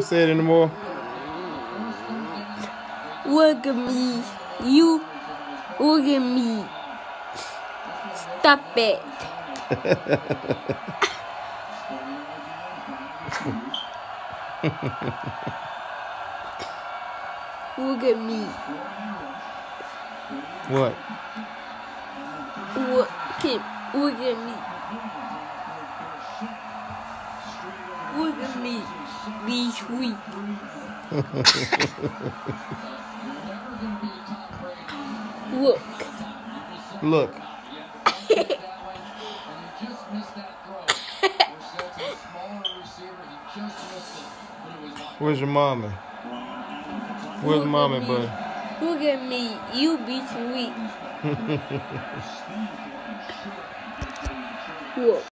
to say it anymore? Look at me. You. Look at me. Stop it. Look at me. What? Look at, look at me. Me. Be sweet. Look. Look. Where's your mommy? Where's Look at mommy, me. buddy? Look at me. You be sweet. Look.